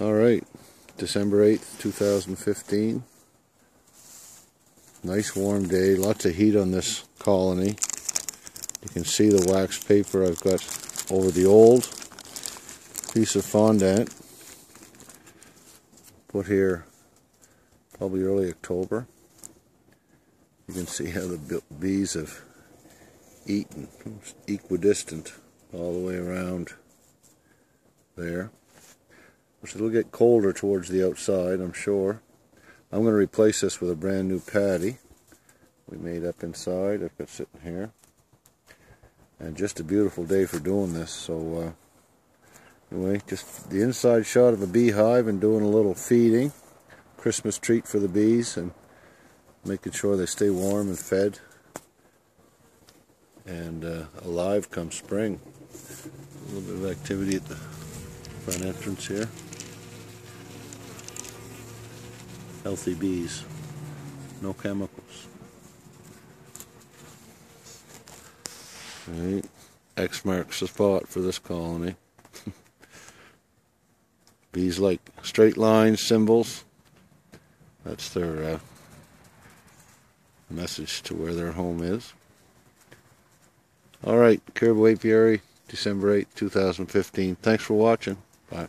All right, December 8th, 2015. Nice warm day, lots of heat on this colony. You can see the wax paper I've got over the old piece of fondant. Put here probably early October. You can see how the bees have eaten, equidistant all the way around there. Which it'll get colder towards the outside, I'm sure. I'm going to replace this with a brand new patty we made up inside. I've got sitting here. And just a beautiful day for doing this. So uh, anyway, just the inside shot of a beehive and doing a little feeding. Christmas treat for the bees and making sure they stay warm and fed and uh, alive come spring. A little bit of activity at the front entrance here. Healthy bees, no chemicals. X marks the spot for this colony. bees like straight lines, symbols. That's their uh, message to where their home is. All right, Caribou Apiary, December 8, 2015. Thanks for watching. Bye.